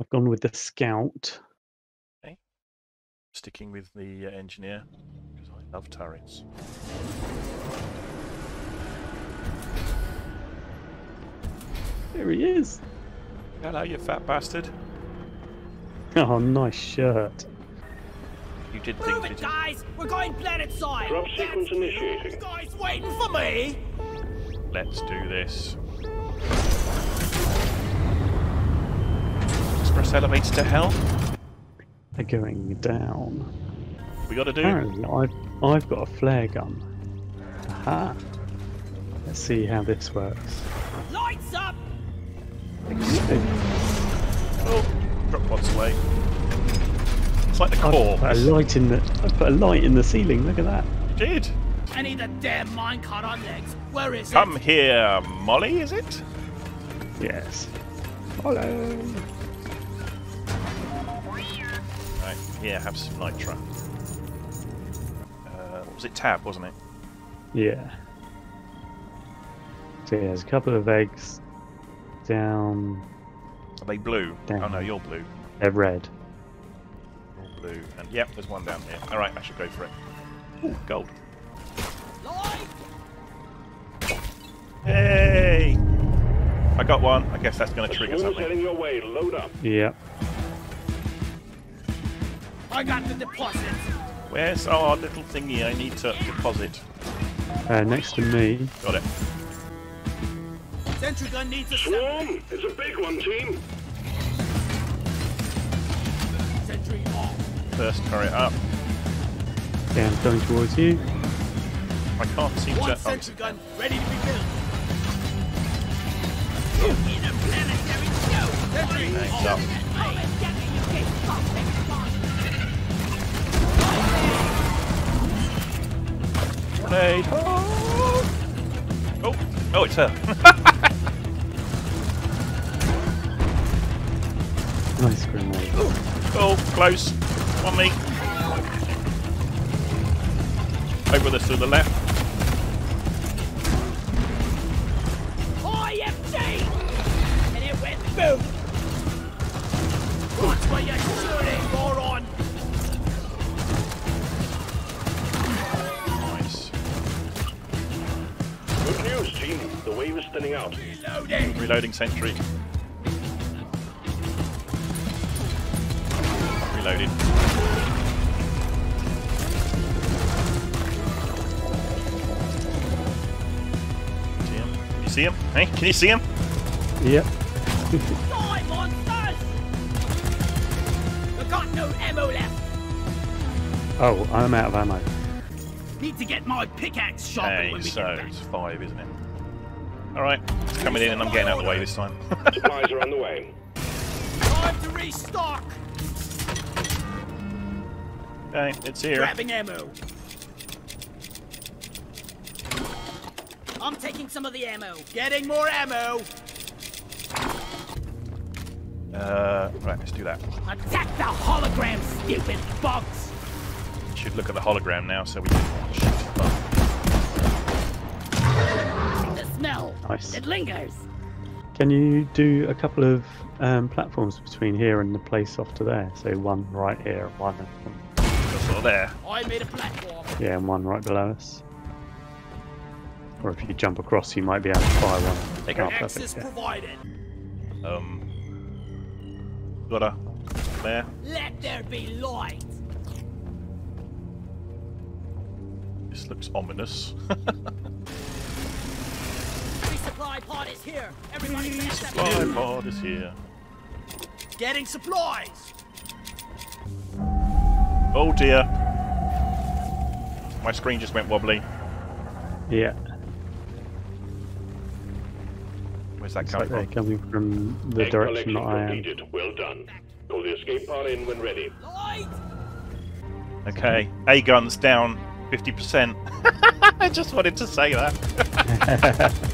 I've gone with the scout. Okay. Sticking with the uh, engineer because I love turrets. There he is. Hello, you fat bastard. Oh, nice shirt. You did things, Move it, did you? guys! We're going planet side! Drop sequence You initiating. guys waiting for me? Let's do this. Express elevator to hell. They're going down. We got to do. Apparently, I've, I've got a flare gun. Aha. Let's see how this works. Lights up! Oh, drop pods away. It's like the I core. put a light in the. I put a light in the ceiling. Look at that. You did. I need the damn minecart on legs. Where is it? Come here, Molly. Is it? Yes. Hello. Right. Yeah, have some nitro. Uh, what was it? Tab, wasn't it? Yeah. So yeah, there's a couple of eggs down. Are they blue? Down. Oh no, you're blue. They're red. You're blue. And yep, there's one down here. All right, I should go for it. Ooh, gold. Hey! I got one. I guess that's going to A trigger swarm's something. heading your way. Load up. Yep. I got the deposit. Where's our little thingy I need to deposit? Uh, next to me. Got it. Sentry gun needs a Swarm! It's a big one, team. sentry off. First turret up. Down, coming towards you. I can't seem One to. oh, sentry gun ready to be built. Interplanetary scout. Sentry Thanks up. Grenade. Oh! oh, oh, it's her. Nice grenade. oh, oh, close. On me. Over this to the left. IMT! And it went boom! Watch where you're shooting, moron! The wave is thinning out. Reloading! Reloading sentry. Reloaded. See him? Can you see him? Hey, can you see him? Yep. Die, monsters! I've got no ammo left! Oh, I'm out of ammo. Need to get my pickaxe sharpened Hey, when we so get back. it's five, isn't it? Alright, it's coming in and I'm getting out of the way this time. Supplies are on the way. Time to restock! okay, it's here. Grabbing ammo. I'm taking some of the ammo. Getting more ammo. Uh, right, let's do that. Attack the hologram, stupid bugs. Should look at the hologram now so we can shoot it. The smell. Nice. It lingers. Can you do a couple of um, platforms between here and the place off to there? So one right here, and one, Just sort of there. I made a platform. yeah, and one right below us. Or if you jump across, you might be able to fire one. Take her. Oh, Access perfect. Yeah. provided. Um, got a there. Let there be light. This looks ominous. Resupply pod is here. Everybody fast up. Supply pod is here. Getting supplies. Oh dear. My screen just went wobbly. Yeah, Where's that looks coming like they're from? coming from the Egg direction that I am. completed. Well done. Call the escape pod in when ready. Light. Okay, A guns down 50%. I just wanted to say that.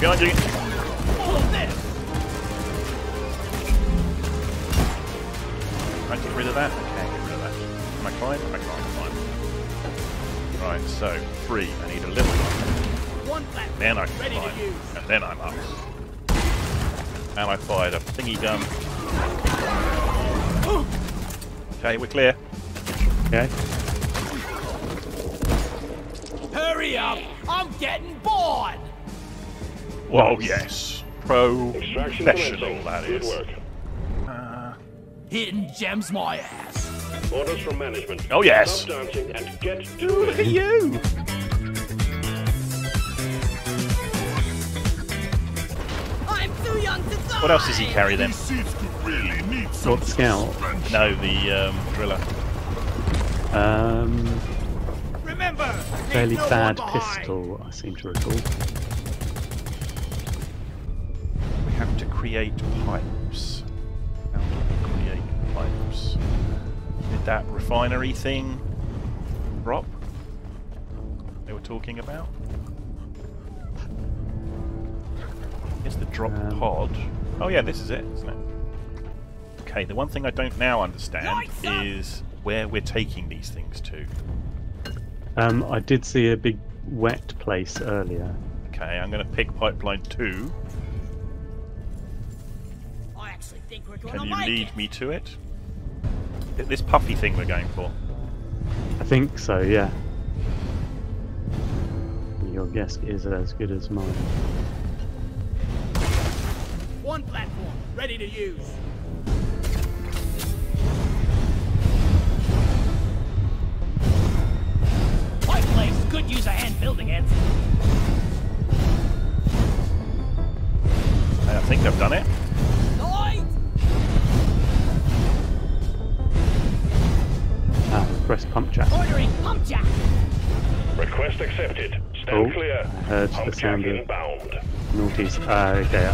Behind you. Can I get rid of that? I can't get rid of that. Can I climb? I can't climb. Right, so three. I need a little one. One Then I can climb. And then I'm up. And I fired a thingy gun. Okay, we're clear. Okay. Hurry up! I'm getting bored! Whoa, Nice. yes. Extraction Professional, commencing. that Good is. Uh, Hidden gems my ass. Orders from management. Oh, yes. Stop dancing and get to look at you! I'm too young to die! What else does he carry then? What scout? No, the um, driller. Um, Remember, fairly leave no bad pistol, I seem to recall. create pipes. How do we create pipes? Did that refinery thing drop? They were talking about? Here's the drop um, pod. Oh yeah, this is it, isn't it? Okay, the one thing I don't now understand is where we're taking these things to. Um, I did see a big wet place earlier. Okay, I'm going to pick pipeline 2. Can you lead me to it? This puffy thing we're going for. I think so, yeah. Your guess is as good as mine. One platform ready to use. My place could use a hand building it. I think I've done it. Press pump jack. Ordering pump jack. Request accepted. Stand Oh, clear. I heard the Pump jack sound of- inbound. Northeast. Ah, okay.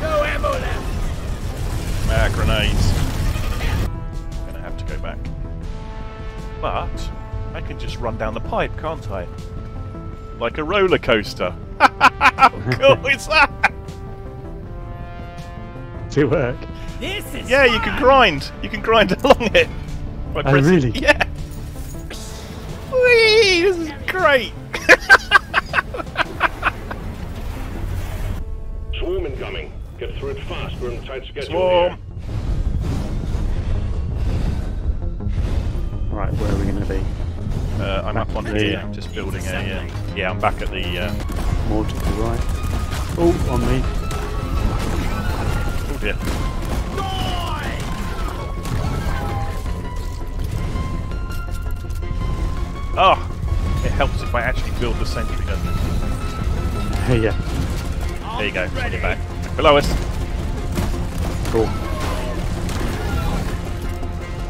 No ammo left. Ah, grenades. I'm gonna have to go back. But I can just run down the pipe, can't I? Like a roller coaster. How cool is that? To work. This is Yeah, you can grind. You can grind along it. By Oh, pressing- really? Yeah. Whee! This is great. Swarm incoming. Get through it fast. We're on a tight schedule Swarm. here. Right, where are we going to be? Uh, I'm up on Back here, there. just building a. Uh, yeah, I'm back at the. Uh, More to the right. Oh, on me. oh dear. Oh, it helps if I actually build the sentry, doesn't it? yeah. There you go, it's on your back. Below us. Cool.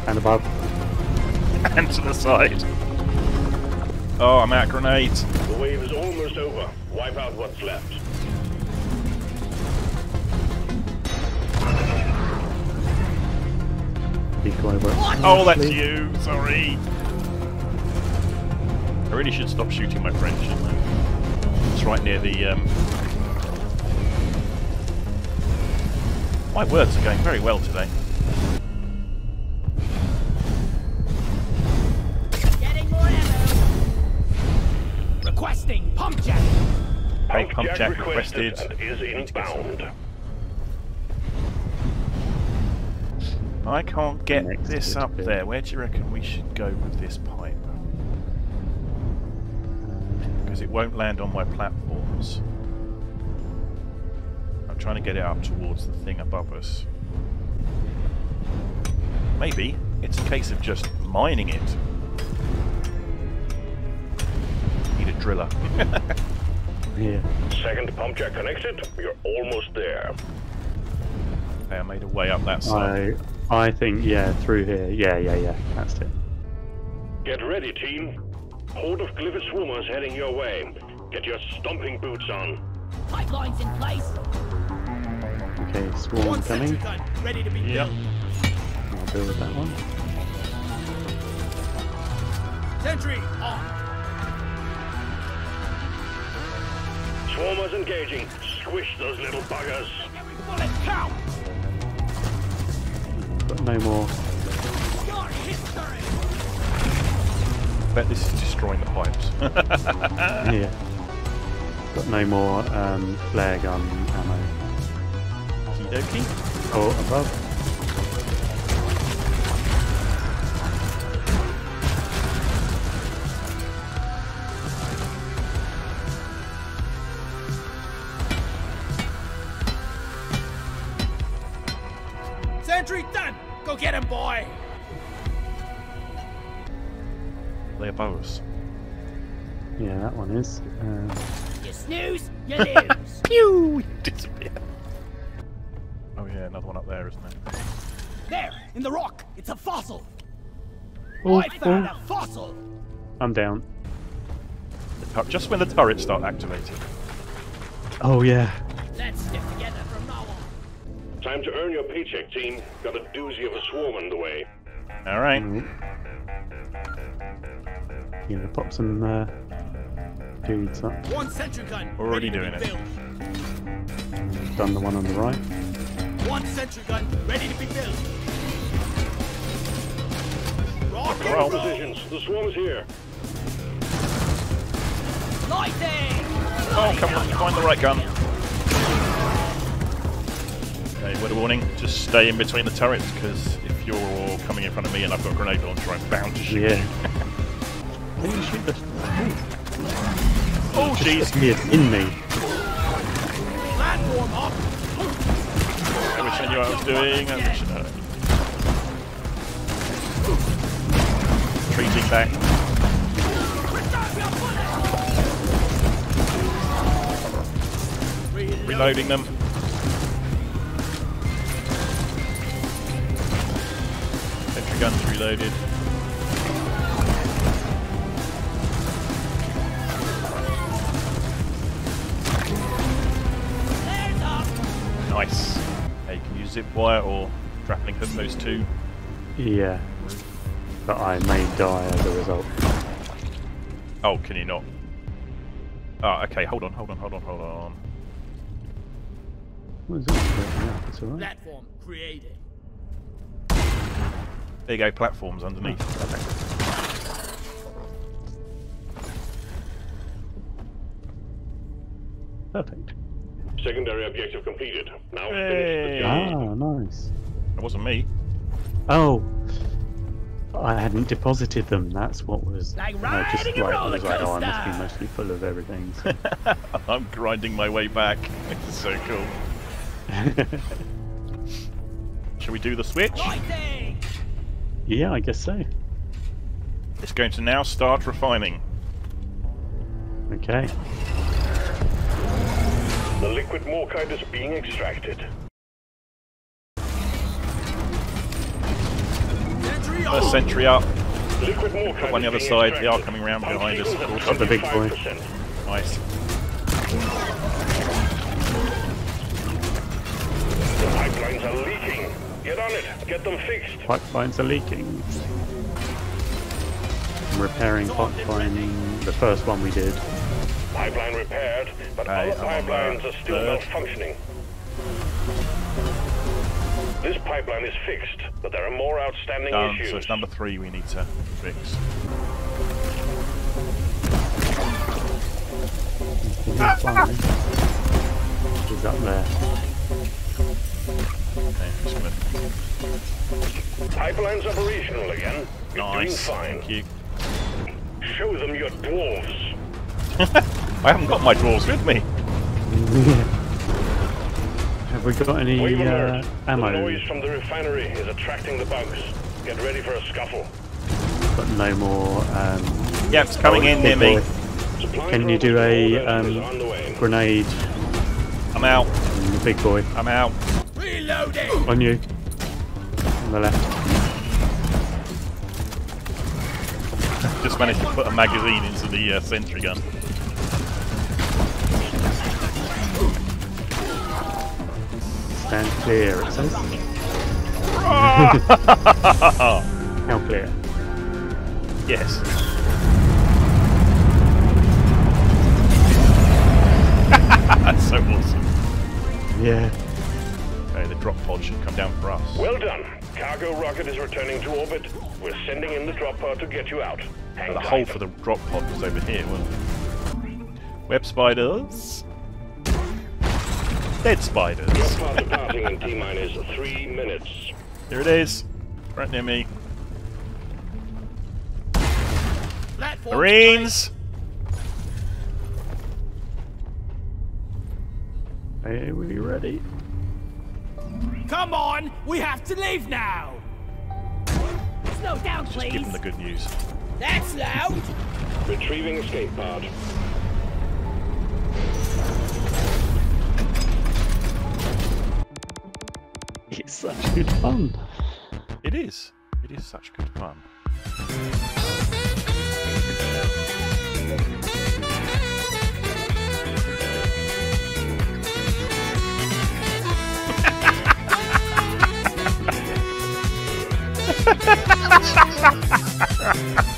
And above. and to the side. Oh, I'm out of grenades. The wave is almost over. Wipe out what's left. Decoy work. Oh, that's you. Sorry. I really should stop shooting my friend, shouldn't I? It's right near the. Um... My words are going very well today. Getting more ammo. Requesting pump jack. Hey, pump jack requested. and is inbound. I can't get Next this up there. Where do you reckon we should go with this pipe? Because it won't land on my platforms. I'm trying to get it up towards the thing above us. Maybe it's a case of just mining it. Need a driller. Here. Second pump jack connected. You're almost there. okay, I made a way up that side. I I think yeah, through here. Yeah, yeah, yeah. That's it. Get ready, team. Horde of Glyphid swarmers heading your way. Get your stomping boots on. Pipelines in place. Okay, swarm One coming. gun ready to be Yep. built. I'll build that one. Sentry on. Swarmers engaging. Squish those little buggers. Every bullet count. Got no more. Your history. Bet this is destroying the pipes. yeah. Got no more um, flare gun ammo. Okie dokie. Oh, above. They're. Yeah, that one is. Um, You snooze, you lose! Pew! Disappear. Oh yeah, another one up there, isn't there? there, in the rock! It's a fossil! oh, I found oh, a fossil! I'm down. The Just when the turrets start activating. Oh yeah. Let's stick together from now on. Time to earn your paycheck, team. Got a doozy of a swarm underway. All right. Mm. You know, pop some uh, dudes up. One sentry gun. Already ready to doing be it. built. Done the one on the right. One sentry gun ready to be built. Rock and Roll. roll. Positions. The swarm's here. Lighting! Oh, come on, find the right gun. Okay, word of warning, just stay in between the turrets, because if you're coming in front of me and I've got a grenade launcher, I'm bound to shoot Yeah. you. Did you shoot the? Oh, jeez. Appeared in me. Platform up! I wish I knew what I was doing. I wish I knew. Retreating back. Return your bullets! Reload. Reloading them. Sentry guns reloaded. Nice. Hey, can you zip wire or grappling hook those two? Yeah. But I may die as a result. Oh, can you not? Oh, okay, hold on, hold on, hold on, hold on. What is it? It's alright. Platform created. There you go, platforms underneath. Oh, Perfect. Secondary objective completed. Now Hey. finish the job. Ah, nice. It wasn't me. Oh, I hadn't deposited them. That's what was. Like I just riding a like, I was like, oh, I must be mostly full of everything. so- I'm grinding my way back. This is so cool. Shall we do the switch? Lighting! yeah, I guess so. It's going to now start refining. Okay. The liquid morkite is being extracted. First sentry up. Liquid morkite on the other side, they are coming round behind us, of course. The big boy. Nice. The pipelines are leaking. Get on it. Get them fixed. Pipelines are leaking. I'm repairing pipeline. The first one we did. Pipeline repaired, but Right, other pipelines are still third. malfunctioning. This pipeline is fixed, but there are more outstanding Done. issues. So it's number three we need to fix. Fine. He's up there. Okay, just gonna... Pipeline's operational again. You're Nice. doing fine. Thank you. Show them your dwarves. I haven't got my drawers with me. Have we got any Wave uh, alert. The ammo? noise from the refinery is attracting the bugs. Get ready for a scuffle. Got no more um, Yeah, it's coming in near me. Can you do a um, on the way. grenade I'm out. the big boy? I'm out. Reloading! On you. On the left. Just managed to put a magazine into the uh, sentry gun. Stand clear, it says. How clear? Yes. That's so awesome. Yeah. Okay, the drop pod should come down for us. Well done. Cargo rocket is returning to orbit. We're sending in the drop pod to get you out. Hang the tight. hole for the drop pod was over here, wasn't it? Web spiders. Dead Your spiders. path departing in T-minus three minutes. Here it is. Right near me. Platform Marines! Are we ready? Come on, we have to leave now. Slow down, Just please. give them the good news. That's loud. Retrieving escape pod. It's such good fun. It is. It is such good fun.